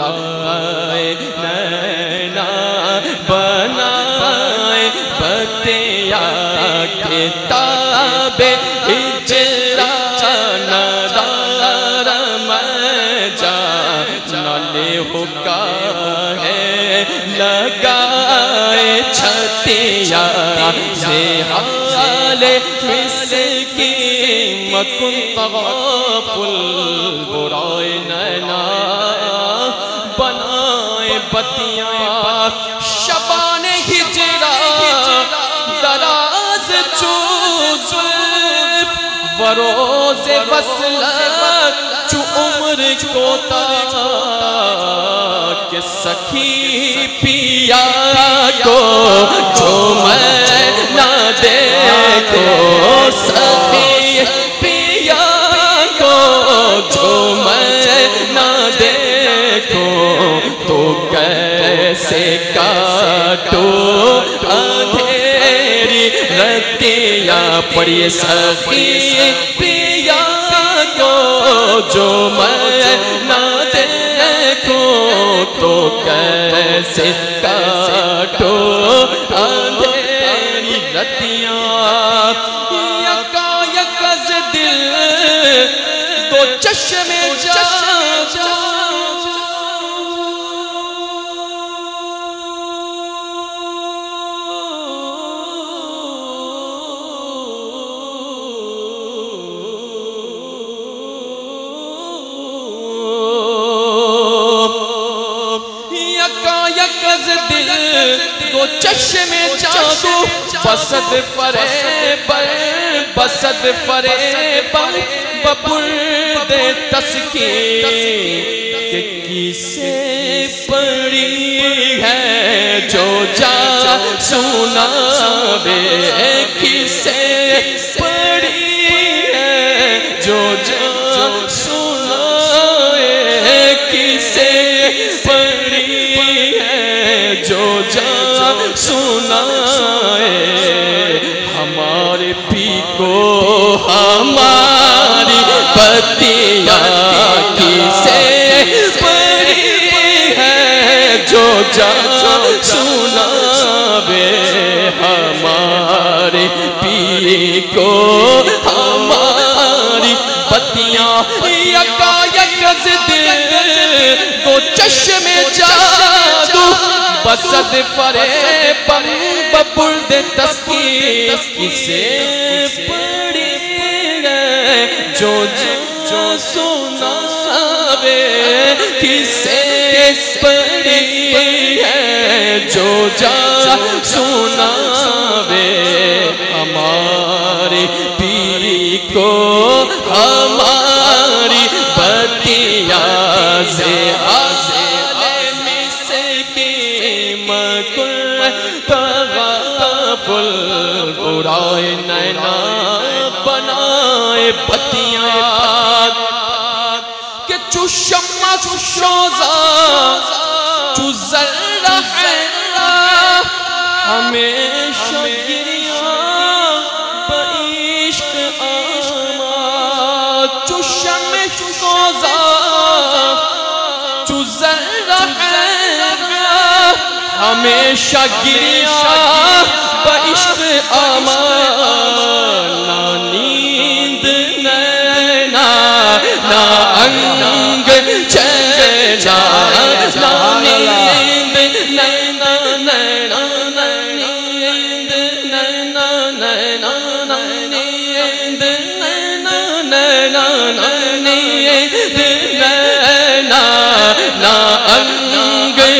برائے نینا بنائے بتیا کتاب ہجرا ندار میں جا نالے ہوگا ہے لگائے چھتیا سے حال مسکی مکن تغافل برائے نینا بروز وصل چو عمر کو تا کہ سکھی پیا کو جو میں نہ دیکھو سکھی پیا کو جو میں نہ دیکھو، تو کیسے کاٹو پڑی سخی پیا کو جو میں نہ دیکھو تو کیسے کاٹو اندھیری رتیاں یکا یکز دل تو چشمے وہ چشم جادو، بسد فرے بر بسد فرے بر ببرد تسکی کہ کسے پڑی ہے جو جا سونا بے جو جا سنائے ہمارے پی کو، ہماری پتیاں۔ یکا یکز دل دو چشم جادو۔ بسد فرے پم ببرد تسکی کسے پڑی ہے، جو جو سنا بے، کسے پڑی ہے جو جا سنا بے ہماری پیری کو، ہماری بتیا سے آزے مسکی مکل تغافل برائے نینا بنائے بتیاں کہ چو شمع شوزا چو ہمیشہ گریاں بعشق آما چو شمع سوزا چو ذرہ حیرہ ہمیشہ گریاں بعشق آما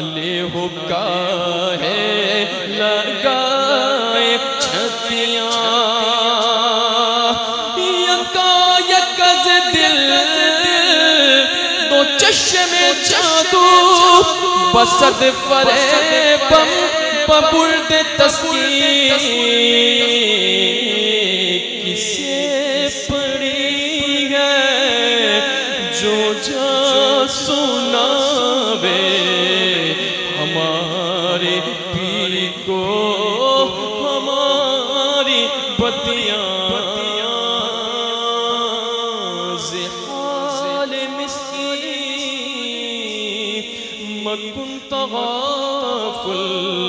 نہ حکا ہے، لگائے چھتیاں۔ یکا یکز دل، دو چشم جادو بسد فریبم ببرد تسکین۔ کسے پڑی ہے جو جا پتیاں زحال مسکین مکن تغافل